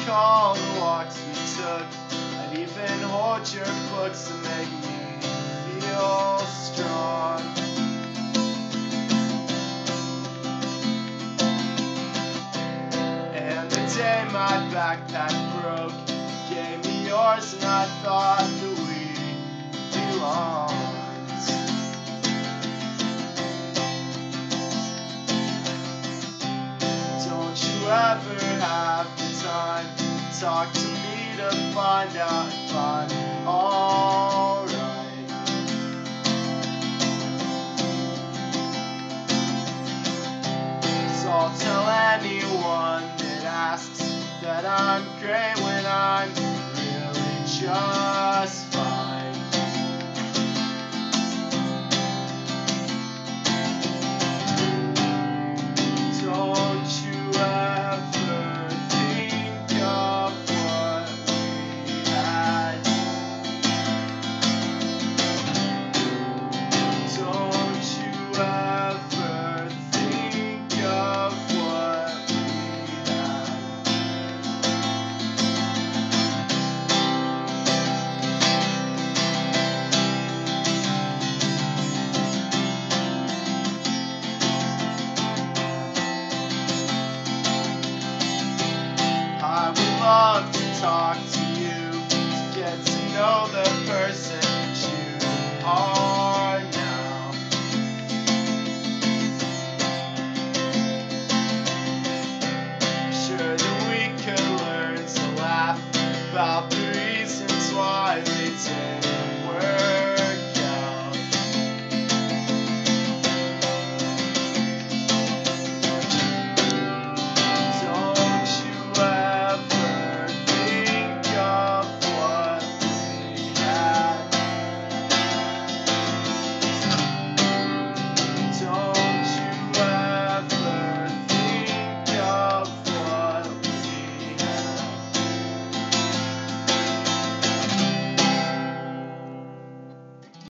recall the walks we took. I'd even hold your books to make me feel strong. And the day my backpack broke, you gave me yours, and I thought talk to me to find out if I'm alright? So I'll tell anyone that asks that I'm great when I'm really just fine. the reasons why they tend